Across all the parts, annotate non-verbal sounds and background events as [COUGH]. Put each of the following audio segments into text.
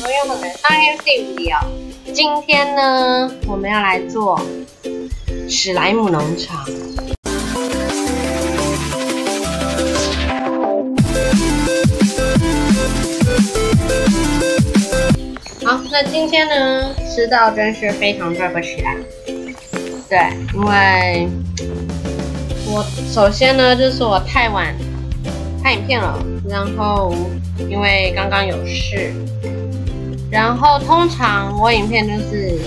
朋友们，上天是无聊。今天呢，我们要来做史莱姆农场。好，那今天呢，吃到真是非常对不起来。对，因为我首先呢，就是我太晚拍影片了，然后因为刚刚有事。然后通常我影片就是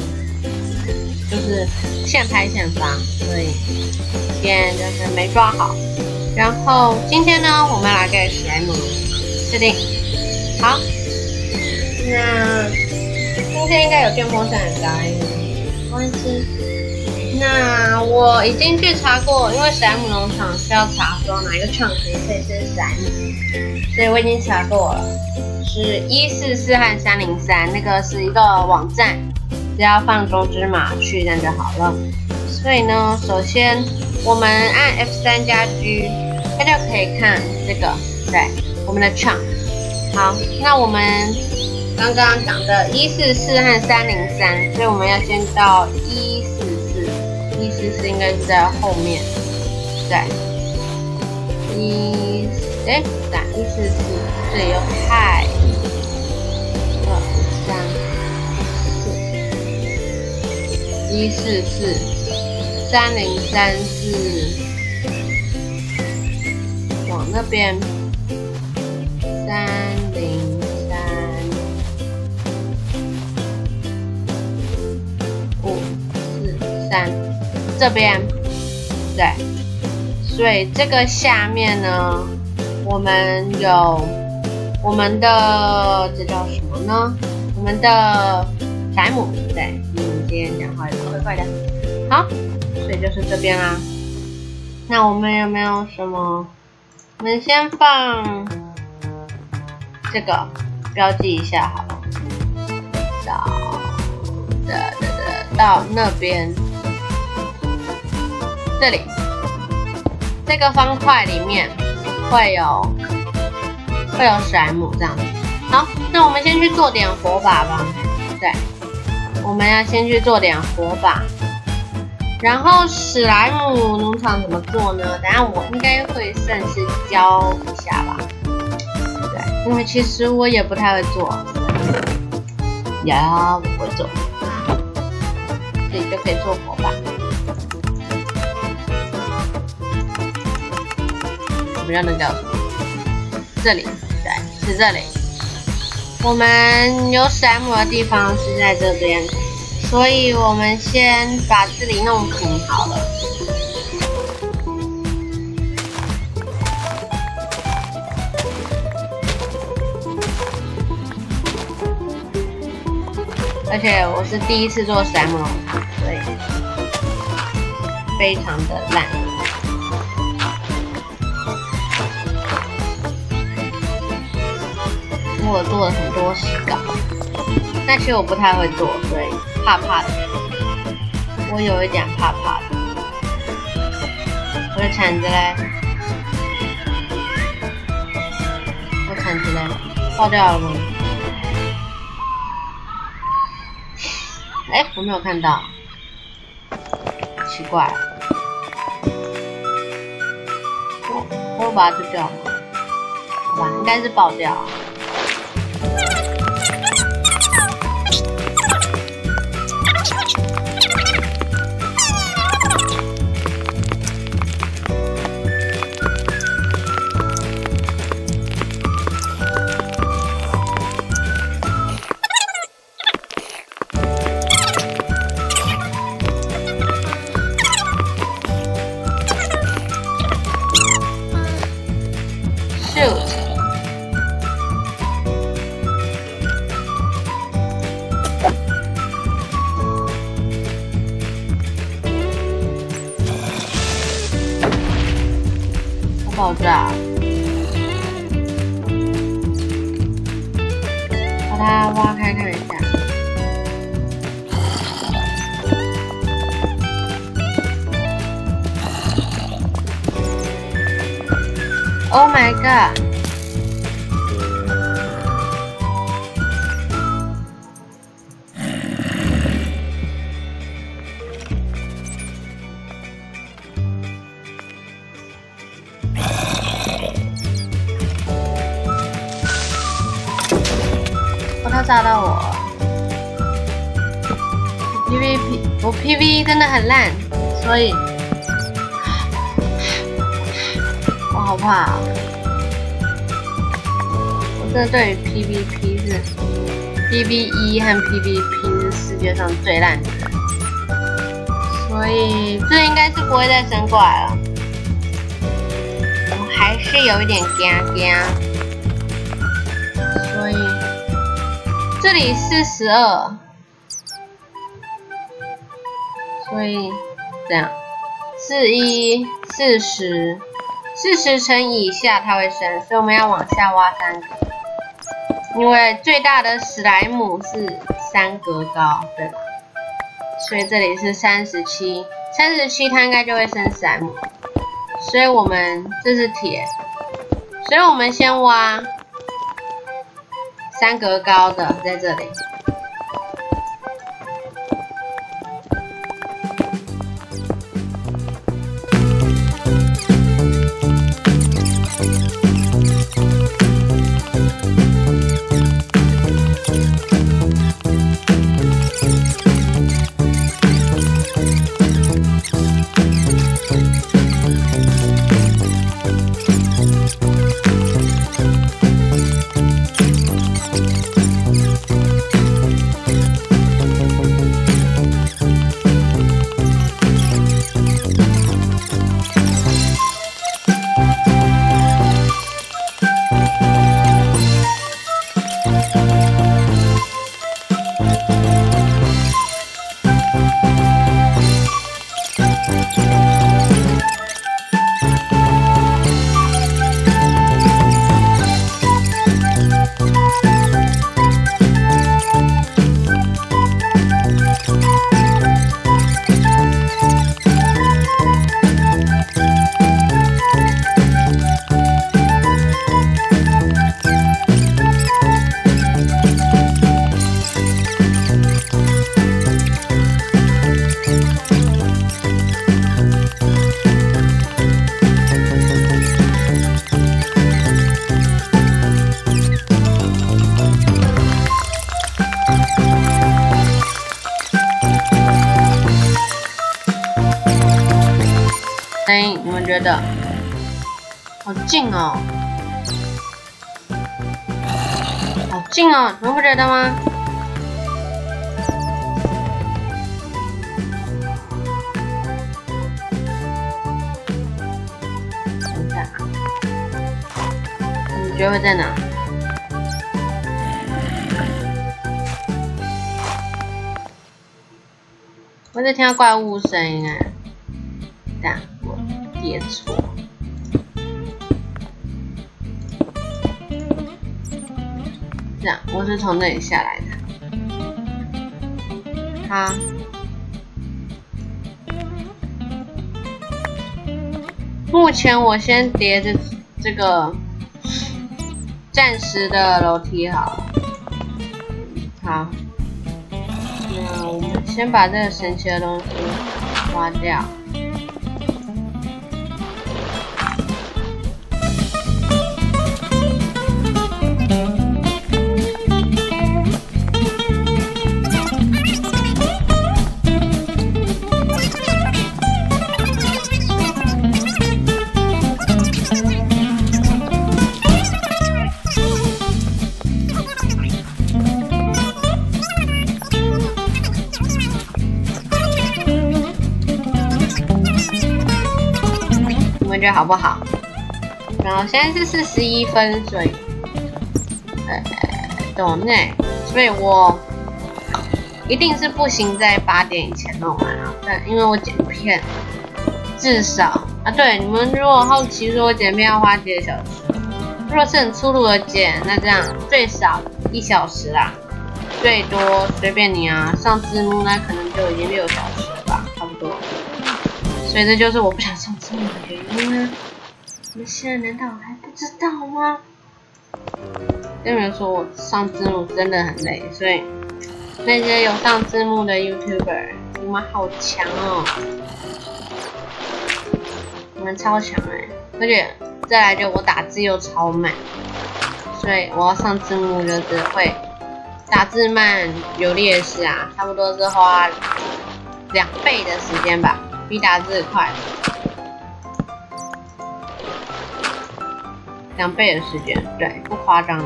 就是现拍现发，所以先就是没抓好。然后今天呢，我们来个 SM 设定好。那今天应该有电风扇来，没关系。那我已经去查过，因为史莱姆农场是要查说哪一个场可以配置 SM，所以我已经查过了。是一四四和三零三，那个是一个网站，只要放中之码去这样就好了。所以呢，首先我们按 F 三加 G，它就可以看这个，对，我们的 chunk。好，那我们刚刚讲的一四四和三零三，所以我们要先到一四四，一四四应该是在后面，对，一，哎，打一四四，这里又太。一四四三零三四，往那边。三零三。五四三。这边。对，所以这个下面呢，我们有我们的这叫什么呢？我们的史莱姆对。今天讲话也快快的，好，所以就是这边啦。那我们有没有什么？我们先放这个，标记一下好了。到的的的到那边，这里这个方块里面会有会有史莱姆这样子。好，那我们先去做点火把吧。对。我们要先去做点火把，然后史莱姆农场怎么做呢？等下我应该会算是教一下吧。对，因为其实我也不太会做。呀，我会做，这里就可以做火把。什么样的叫？这里，对，是这里。我们有史莱姆的地方是在这边，所以我们先把这里弄平好了。而且我是第一次做史莱姆，所以非常的烂。我做了很多石膏，但其实我不太会做，所以怕怕的。我有一点怕怕的。我的铲子嘞？我铲子嘞？爆掉了吗？哎，我没有看到，奇怪。我我把它丢掉了，好吧，应该是爆掉。爆炸！把它挖开看一下。Oh my god！他找到我。PVP，我 PVE 真的很烂，所以我好怕啊！我真的对于 PVP 是 PVE 和 PVP 是世界上最烂的，所以这应该是不会再生怪了。我还是有一点惊惊，这里四十二。所以这样，四一四十，四十乘以下它会升，所以我们要往下挖三格，因为最大的史莱姆是三格高，对吧？所以这里是三十七，三十七它应该就会升史莱姆，所以我们这是铁，所以我们先挖三格高的在这里。你们觉得好近哦，好近哦，你们不觉得吗？等一下，你觉得会在哪？我在听到怪物声音哎，这样。别错，这样我是从那里下来的。好，目前我先叠这这个暂时的楼梯好了。好，那我们先把这个神奇的东西挖掉。觉好不好？然后现在是四十一分，所以，呃，懂内，所以我一定是不行在八点以前弄完啊。对，因为我剪片至少啊，对，你们如果好奇说我剪片要花几个小时，如果是很粗鲁的剪，那这样最少一小时啦，最多随便你啊，上字幕那可能就已经六小时了吧，差不多。所以这就是我不想上字幕的原因啊！你们现在难道还不知道吗？跟你们说，我上字幕真的很累，所以那些有上字幕的 YouTuber，你们好强哦！你们超强哎！而且再来就我打字又超慢，所以我要上字幕就是会打字慢有劣势啊，差不多是花两倍的时间吧，比打字快，两倍的时间，对，不夸张。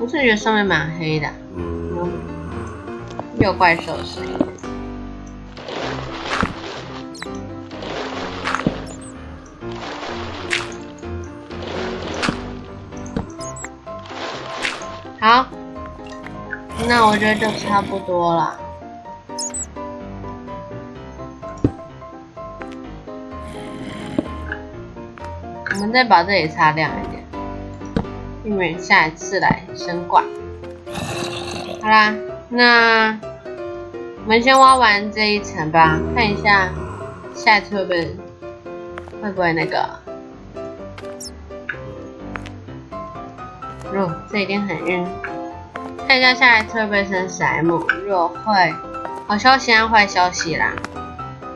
我是觉得上面蛮黑的，嗯，有怪兽的声音。好，那我觉得就差不多了。我们再把这里擦亮一点，避免下一次来升挂。好啦，那我们先挖完这一层吧，看一下下一次会不会会不会那个。哦，这一定很晕。看一下下一次会不会升史莱姆，如果会，好消息啊，坏消息啦。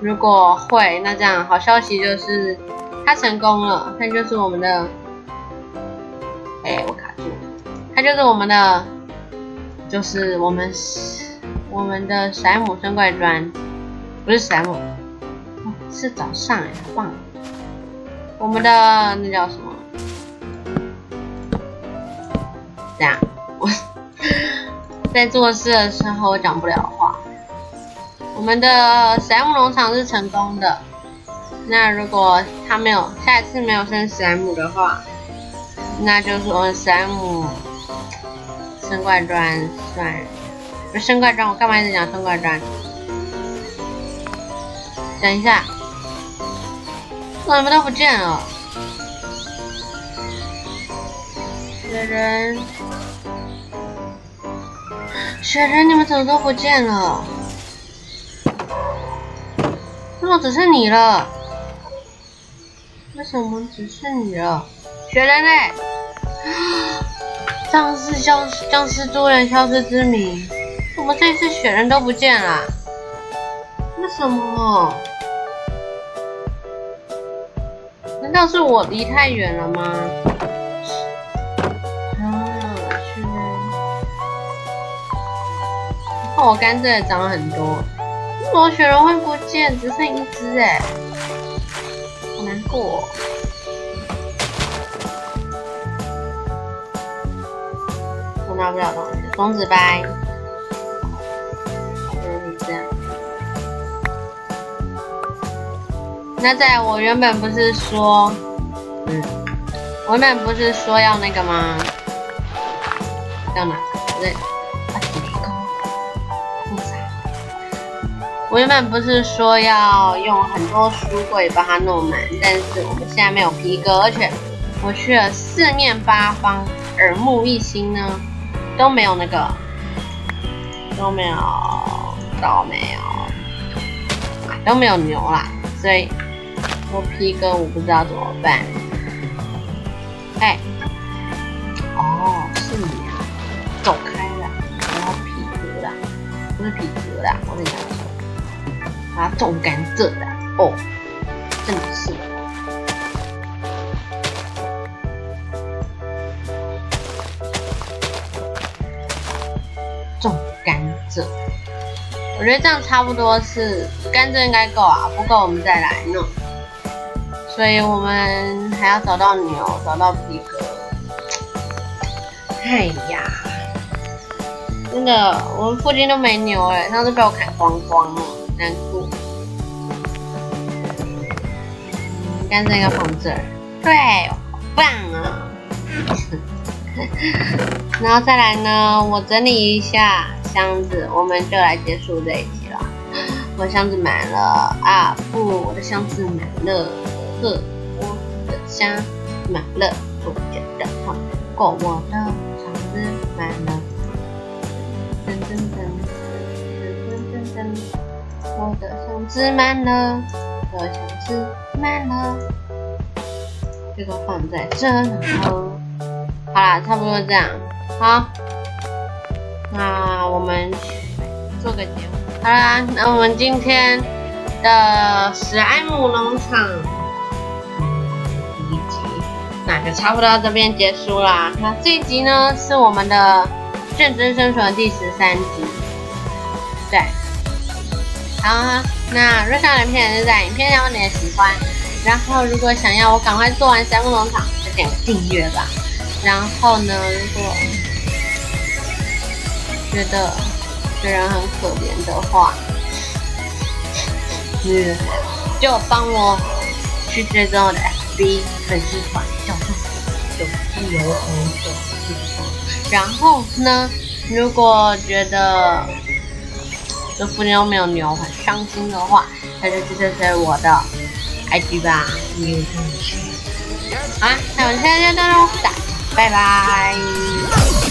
如果会，那这样好消息就是他成功了，他就是我们的，哎，我卡住，了。他就是我们的，就是我们我们的史莱姆升怪砖，不是史莱姆，是早上哎，忘了，我们的那叫什么？这样，我 [LAUGHS] 在做事的时候我讲不了话。我们的史莱姆农场是成功的。那如果他没有下一次没有生史莱姆的话，那就是我史莱姆生怪砖算。不生怪砖，我干嘛一直讲生怪砖？等一下，怎么都不见了？雪人，雪人，你们怎么都不见了？怎么只剩你了？为什么只剩你了？雪人呢？丧尸消僵尸猪人消失之谜，怎么这次雪人都不见了？为什么？难道是我离太远了吗？我甘蔗也长了很多，怎么雪人会不见？只剩一只哎，过。我拿不了东西，种子掰。就是这样。那在我原本不是说，嗯，我原本不是说要那个吗？要哪？对。我原本不是说要用很多书柜把它弄满，但是我们现在没有皮革，而且我去了四面八方，耳目一新呢，都没有那个，都没有，都没有，都没有牛啦，所以我皮革我不知道怎么办。哎，哦，是你啊，走开了，我要皮革啦，不是皮革啦，我跟你讲。啊，种甘蔗的哦，真的是种甘蔗。我觉得这样差不多是甘蔗应该够啊，不够我们再来弄。所以我们还要找到牛，找到皮革。哎呀，真的，我们附近都没牛哎，上次被我砍光光了，难过。甘蔗应该放这儿，对，好棒啊！然后再来呢，我整理一下箱子，我们就来结束这一集了。我箱子满了啊！不，我的箱子满了，呵，我的箱满了，我觉得好过。我的箱子满了，噔噔噔噔噔噔噔，我的箱子满了，我的箱子。满了，这个放在这然后，好啦，差不多这样。好，那我们做个结尾。好啦，那我们今天的史莱姆农场第一集，那就差不多到这边结束啦。那这一集呢，是我们的认真生存第十三集。对，好，那若想影片就在影片下面喜欢，然后如果想要我赶快做完三木农场，就点个订阅吧。然后呢，如果觉得这人很可怜的话，嗯，就帮我去追踪我的 FB 粉丝团，叫做“有自由红手”。然后呢，如果觉得这附近又没有牛，很伤心的话，那就去追追我的 ID 吧。好，那我们下期再见喽，拜拜。